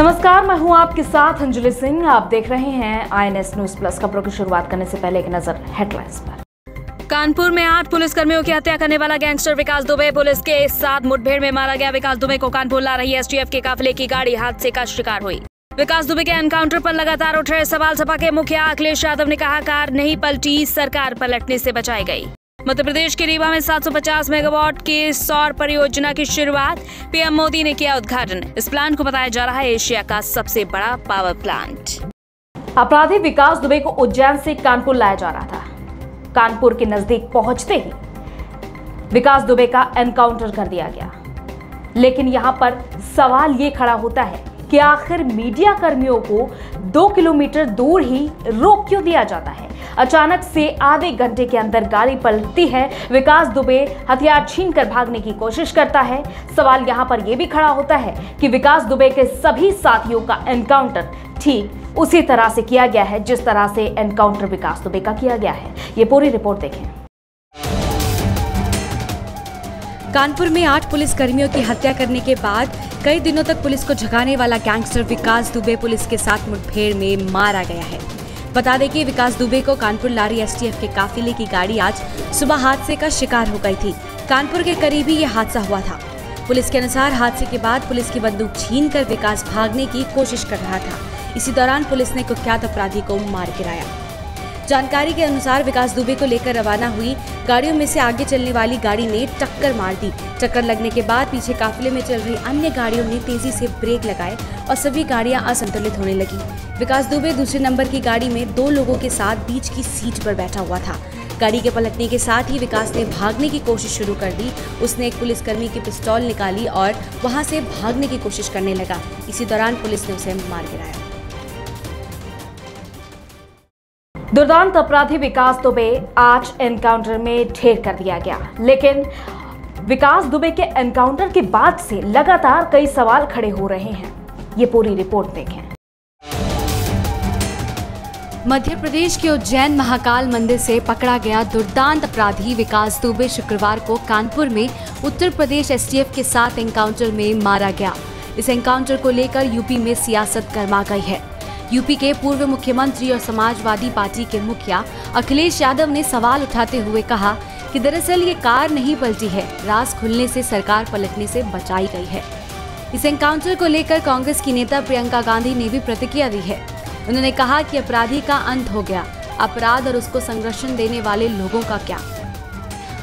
नमस्कार, मैं हूँ आपके साथ अंजलि सिंह। आप देख रहे हैं आईएनएस न्यूज़ प्लस खबरों की शुरुआत करने से पहले एक नज़र हेडलाइंस पर। कानपुर में आठ पुलिसकर्मियों की हत्या करने वाला गैंगस्टर विकास दुबे पुलिस के साथ मुठभेड़ में मारा गया। विकास दुबे को कानपुर ला रही एसटीएफ के काफिले की गाड़ी हादसे का शिकार हुई। विकास दुबे के एनकाउंटर पर लगातार उठ रहे सवाल। सपा के मुखिया अखिलेश यादव ने कहा, कार नहीं पलटी, सरकार पलटने से बचाई गई। मध्य प्रदेश के रीवा में 750 मेगावाट की सौर परियोजना की शुरुआत। पीएम मोदी ने किया उद्घाटन। इस प्लांट को बताया जा रहा है एशिया का सबसे बड़ा पावर प्लांट। अपराधी विकास दुबे को उज्जैन से कानपुर लाया जा रहा था। कानपुर के नज़दीक पहुँचते ही विकास दुबे का एनकाउंटर कर दिया गया। लेकिन यहाँ पर सवाल ये खड़ा होता है कि आखिर मीडिया कर्मियों को दो किलोमीटर दूर ही रोक क्यों दिया जाता है? अचानक से आधे घंटे के अंदर गाड़ी पलटती है। विकास दुबे हथियार छीन कर भागने की कोशिश करता है। सवाल यहाँ पर यह भी खड़ा होता है कि विकास दुबे के सभी साथियों का एनकाउंटर ठीक उसी तरह से किया गया है, जिस तरह से एनकाउंटर विकास दुबे का किया गया है। ये पूरी रिपोर्ट देखें। कानपुर में आठ पुलिस कर्मियों की हत्या करने के बाद कई दिनों तक पुलिस को झगाने वाला गैंगस्टर विकास दुबे पुलिस के साथ मुठभेड़ में मारा गया है। बता दें कि विकास दुबे को कानपुर लारी एसटीएफ के काफिले की गाड़ी आज सुबह हादसे का शिकार हो गई थी। कानपुर के करीब ही ये हादसा हुआ था। पुलिस के अनुसार हादसे के बाद पुलिस की बंदूक छीन कर विकास भागने की कोशिश कर रहा था। इसी दौरान पुलिस ने कुख्यात अपराधी को मार गिराया। जानकारी के अनुसार विकास दुबे को लेकर रवाना हुई गाड़ियों में से आगे चलने वाली गाड़ी ने टक्कर मार दी। टक्कर लगने के बाद पीछे काफिले में चल रही अन्य गाड़ियों ने तेज़ी से ब्रेक लगाए और सभी गाड़ियाँ असंतुलित होने लगी। विकास दुबे दूसरे नंबर की गाड़ी में दो लोगों के साथ बीच की सीट पर बैठा हुआ था। गाड़ी के पलटने के साथ ही विकास ने भागने की कोशिश शुरू कर दी। उसने एक पुलिसकर्मी की पिस्तौल निकाली और वहाँ से भागने की कोशिश करने लगा। इसी दौरान पुलिस ने उसे मार गिराया। दुर्दांत अपराधी विकास दुबे आज एनकाउंटर में ढेर कर दिया गया। लेकिन विकास दुबे के एनकाउंटर के बाद से लगातार कई सवाल खड़े हो रहे हैं। ये पूरी रिपोर्ट देखें। मध्य प्रदेश के उज्जैन महाकाल मंदिर से पकड़ा गया दुर्दांत अपराधी विकास दुबे शुक्रवार को कानपुर में उत्तर प्रदेश एसटीएफ के साथ एनकाउंटर में मारा गया। इस एनकाउंटर को लेकर यूपी में सियासत गर्मा गई है। यूपी के पूर्व मुख्यमंत्री और समाजवादी पार्टी के मुखिया अखिलेश यादव ने सवाल उठाते हुए कहा कि दरअसल ये कार नहीं पलटी है, रास खुलने से सरकार पलटने से बचाई गई है। इस एनकाउंटर को लेकर कांग्रेस की नेता प्रियंका गांधी ने भी प्रतिक्रिया दी है। उन्होंने कहा कि अपराधी का अंत हो गया, अपराध और उसको संरक्षण देने वाले लोगों का क्या?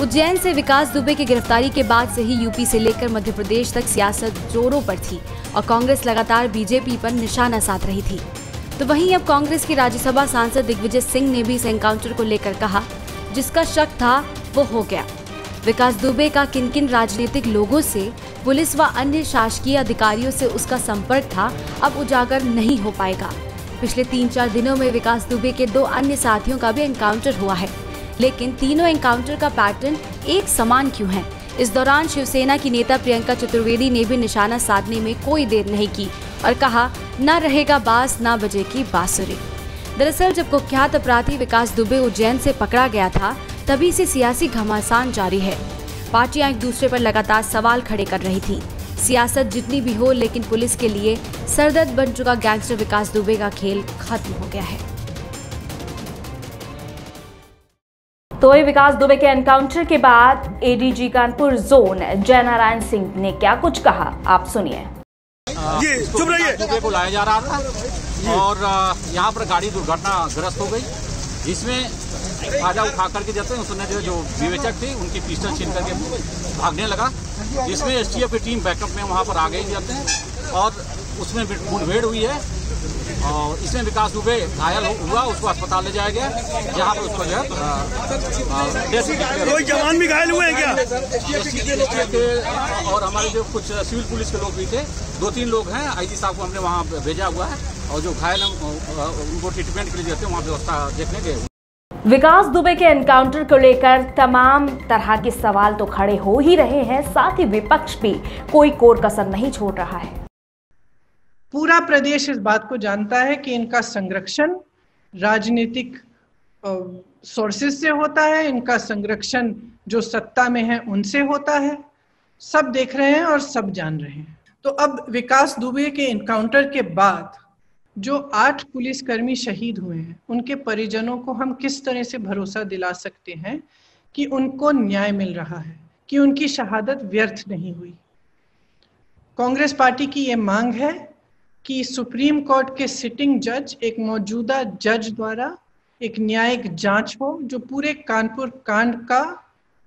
उज्जैन से विकास दुबे की गिरफ्तारी के बाद से ही यूपी से लेकर मध्य प्रदेश तक सियासत जोरों पर थी और कांग्रेस लगातार बीजेपी पर निशाना साध रही थी। तो वहीं अब कांग्रेस की राज्यसभा सांसद दिग्विजय सिंह ने भी इस एनकाउंटर को लेकर कहा, जिसका शक था, वो हो गया। विकास दुबे का किन किन राजनीतिक लोगों से, पुलिस व अन्य शासकीय अधिकारियों से उसका संपर्क था, अब उजागर नहीं हो पाएगा। पिछले तीन चार दिनों में विकास दुबे के दो अन्य साथियों का भी एनकाउंटर हुआ है। लेकिन तीनों एनकाउंटर का पैटर्न एक समान क्यों है? इस दौरान शिवसेना की नेता प्रियंका चतुर्वेदी ने भी निशाना साधने में कोई देर नहीं की और कहा न रहेगा बास, न बजेगी बांसुरी। दरअसल जब कुख्यात अपराधी विकास दुबे उज्जैन से पकड़ा गया था, तभी से सियासी घमासान जारी है। पार्टियाँ एक दूसरे पर लगातार सवाल खड़े कर रही थी। सियासत जितनी भी हो, लेकिन पुलिस के लिए सरदर्द बन चुका गैंगस्टर विकास दुबे का खेल खत्म हो गया है। तो वही विकास दुबे के एनकाउंटर के बाद एडीजी कानपुर जोन जय नारायण सिंह ने क्या कुछ कहा? आप सुनिए। चुप रहिए। दुबे को लाया जा रहा था। और यहाँ पर गाड़ी दुर्घटना ग्रस्त हो गई जिसमें खाजा उठा करके जाते हैं। उसने जो जो विवेचक थे उनकी पिस्टल छीन करके भागने लगा जिसमें एसटीएफ की टीम बैकअप में वहाँ पर आ गई जाते हैं। और उसमें मुठभेड़ हुई है और इसमें विकास दुबे घायल हुआ उसको अस्पताल ले जाया गया जहाँ पर उसको जो हो कोई जवान भी घायल हुए हैं क्या एसटीएफ के और हमारे जो कुछ सिविल पुलिस के लोग भी थे दो तीन लोग हैं आईजी साहब को हमने वहाँ भेजा हुआ है और जो घायल हैं अ, उनको ट्रीटमेंट के लिए जाते हैं वहाँ व्यवस्था देखने गए विकास दुबे के एनकाउंटर को लेकर तमाम तरह के सवाल तो खड़े हो ही रहे हैं साथ ही विपक्ष भी कोई कोर कसर नहीं छोड़ रहा है। पूरा प्रदेश इस बात को जानता है कि इनका संरक्षण राजनीतिक सोर्सेज से होता है, इनका संरक्षण जो सत्ता में है, उनसे होता है। सब देख रहे हैं और सब जान रहे हैं। तो अब विकास दुबे के इनकाउंटर के बाद जो आठ पुलिसकर्मी शहीद हुए हैं, उनके परिजनों को हम किस तरह से भरोसा दिला सकते हैं कि उनको न्याय मिल रहा है, कि उनकी शहादत व्यर्थ नहीं हुई? कांग्रेस पार्टी की ये मांग है कि सुप्रीम कोर्ट के सिटिंग जज एक मौजूदा जज द्वारा एक न्यायिक जाँच हो, जो पूरे कानपुर कांड का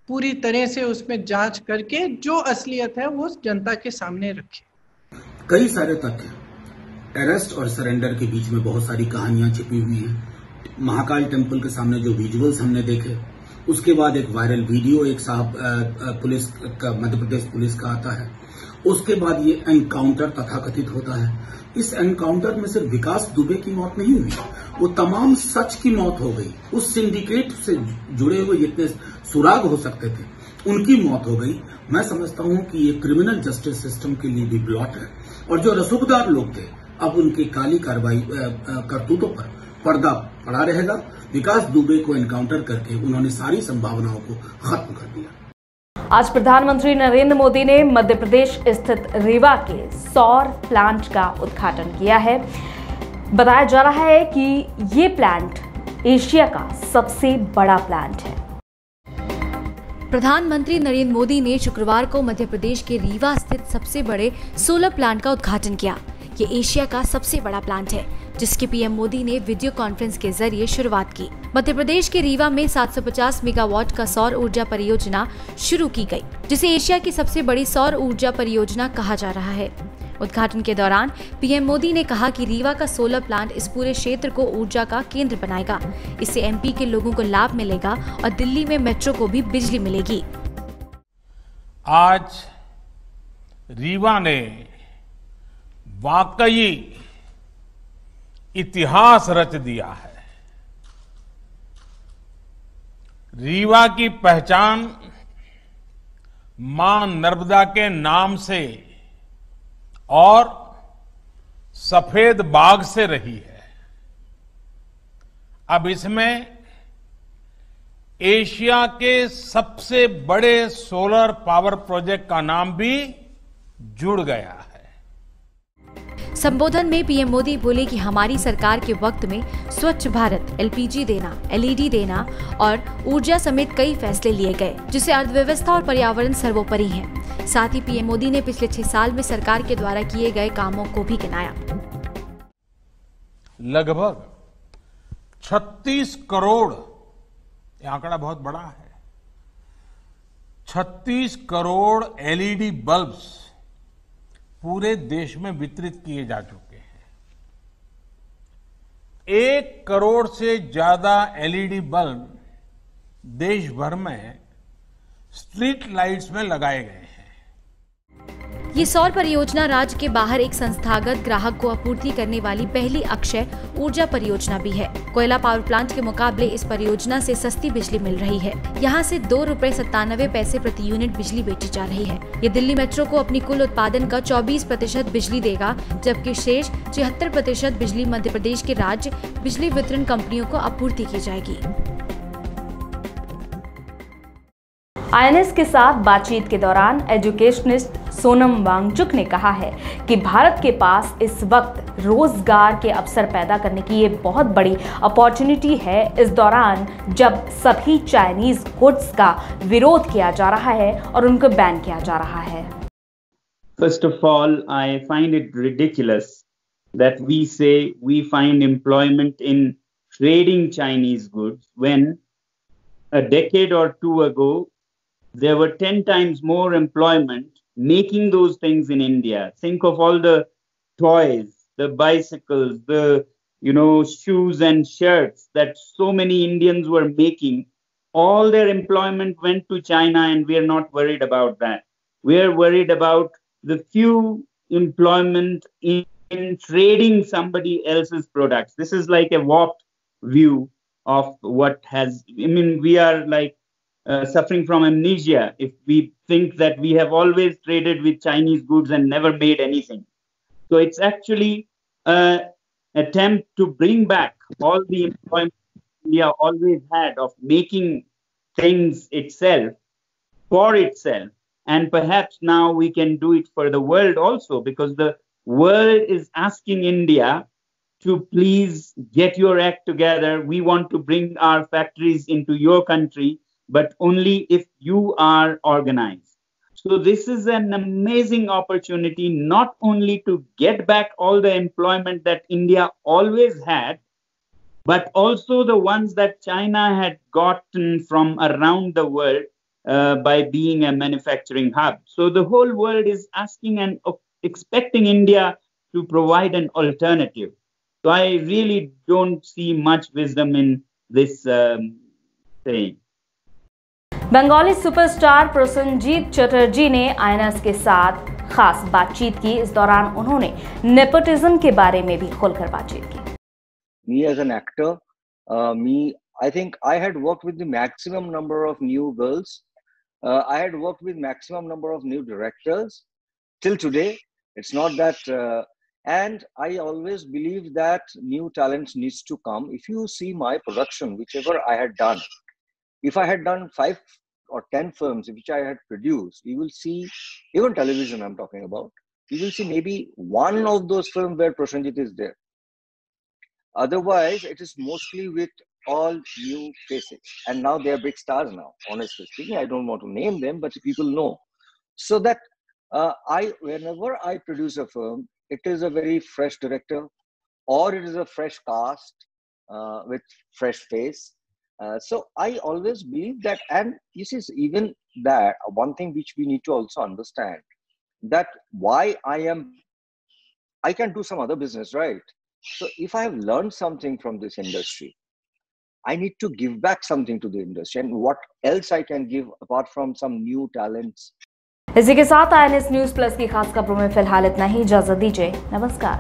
पूरी तरह से उसमें जाँच करके जो असलियत है वो जनता के सामने रखे। कई सारे तथ्य अरेस्ट और सरेंडर के बीच में बहुत सारी कहानियाँ छिपी हुई हैं। महाकाल टेंपल के सामने जो विजुअल्स हमने देखे, उसके बाद एक वायरल वीडियो एक साहब पुलिस का, मध्य प्रदेश पुलिस का आता है। उसके बाद ये एनकाउंटर तथाकथित होता है। इस एनकाउंटर में सिर्फ़ विकास दुबे की मौत नहीं हुई वो तमाम सच की मौत हो गई। उस सिंडिकेट से जुड़े हुए जितने सुराग हो सकते थे, उनकी मौत हो गई। मैं समझता हूँ कि ये क्रिमिनल जस्टिस सिस्टम के लिए भी ब्लॉट है और जो रसूखदार लोग थे, अब उनकी काली कार्रवाई करतूतों पर पर्दा पड़ा रहेगा। विकास दुबे को एनकाउंटर करके उन्होंने सारी संभावनाओं को खत्म कर दिया। आज प्रधानमंत्री नरेंद्र मोदी ने मध्य प्रदेश स्थित रीवा के सौर प्लांट का उद्घाटन किया है। बताया जा रहा है कि ये प्लांट एशिया का सबसे बड़ा प्लांट है। प्रधानमंत्री नरेंद्र मोदी ने शुक्रवार को मध्य प्रदेश के रीवा स्थित सबसे बड़े सोलर प्लांट का उद्घाटन किया। ये एशिया का सबसे बड़ा प्लांट है, जिसकी पीएम मोदी ने वीडियो कॉन्फ्रेंस के ज़रिए शुरुआत की। मध्य प्रदेश के रीवा में 750 मेगावाट का सौर ऊर्जा परियोजना शुरू की गई, जिसे एशिया की सबसे बड़ी सौर ऊर्जा परियोजना कहा जा रहा है। उद्घाटन के दौरान पीएम मोदी ने कहा कि रीवा का सोलर प्लांट इस पूरे क्षेत्र को ऊर्जा का केंद्र बनाएगा। इससे एमपी के लोगों को लाभ मिलेगा और दिल्ली में मेट्रो को भी बिजली मिलेगी। आज रीवा ने वाकई इतिहास रच दिया है। रीवा की पहचान माँ नर्मदा के नाम से और सफ़ेद बाघ से रही है। अब इसमें एशिया के सबसे बड़े सोलर पावर प्रोजेक्ट का नाम भी जुड़ गया। है संबोधन में पीएम मोदी बोले कि हमारी सरकार के वक्त में स्वच्छ भारत, एलपीजी देना, एलईडी देना और ऊर्जा समेत कई फैसले लिए गए, जिससे अर्थव्यवस्था और पर्यावरण सर्वोपरि है। साथ ही पीएम मोदी ने पिछले छह साल में सरकार के द्वारा किए गए कामों को भी गिनाया। लगभग 36 करोड़ ये आंकड़ा बहुत बड़ा है। 36 करोड़ एलईडी बल्ब्स पूरे देश में वितरित किए जा चुके हैं। एक करोड़ से ज़्यादा एलईडी बल्ब देश भर में स्ट्रीट लाइट्स में लगाए गए हैं। ये सौर परियोजना राज्य के बाहर एक संस्थागत ग्राहक को आपूर्ति करने वाली पहली अक्षय ऊर्जा परियोजना भी है। कोयला पावर प्लांट के मुकाबले इस परियोजना से सस्ती बिजली मिल रही है। यहाँ से दो रूपए सत्तानवे पैसे प्रति यूनिट बिजली बेची जा रही है। ये दिल्ली मेट्रो को अपनी कुल उत्पादन का 24 प्रतिशत बिजली देगा, जबकि शेष छिहत्तर प्रतिशत बिजली मध्य प्रदेश के राज्य बिजली वितरण कंपनियों को आपूर्ति की जाएगी। आईएनएस के साथ बातचीत के दौरान एजुकेशनिस्ट सोनम वांगचुक ने कहा है कि भारत के पास इस वक्त रोज़गार के अवसर पैदा करने की ये बहुत बड़ी अपॉर्चुनिटी है। इस दौरान जब सभी चाइनीज़ गुड्स का विरोध किया जा रहा है और उनको बैन किया जा रहा है। First of all, I find it ridiculous that we say we find employment in trading Chinese goods when a decade or two ago there were 10 times more employment making those things in India. Think of all the toys, the bicycles, the you know shoes and shirts that so many Indians were making. All their employment went to China, and we are not worried about that. We are worried about the few employment in, in trading somebody else's products. This is like a warped view of what has. I mean, we are like uh, suffering from amnesia if we think that we have always traded with Chinese goods and never made anything. So it's actually an attempt to bring back all the employment India always had of making things itself for itself and perhaps now we can do it for the world also because the world is asking India to please get your act together. We want to bring our factories into your country, but only if you are organized. So, this is an amazing opportunity not only to get back all the employment that India always had, but also the ones that China had gotten from around the world uh, by being a manufacturing hub. So the whole world is asking and expecting India to provide an alternative. So I really don't see much wisdom in this um, saying. Bengali superstar Prasenjit Chatterjee ने IANS के साथ खास बातचीत की। इस दौरान उन्होंने nepotism के बारे में भी खुलकर बातचीत की। Me as an actor me I think I had work with the maximum number of new girls I had work with maximum number of new directors till today it's not that and I always believe that new talents needs to come if you see my production which I had done if i had done five or ten films which i had produced you will see even television i'm talking about you will see maybe one of those films where Prosenjit is there. Otherwise it is mostly with all new faces. And now they are big stars now honestly speaking. I don't want to name them but people know. So that uh, i whenever i produce a film it is a very fresh director or it is a fresh cast uh, with fresh face uh, so I always believe that, and this is even that one thing which we need to also understand that why I am, I can do some other business, right? So if I have learned something from this industry, I need to give back something to the industry, and what else I can give apart from some new talents. इसी के साथ आई news plus की खास खबरों में फिलहाल इतना ही इजाजत दीजिए नमस्कार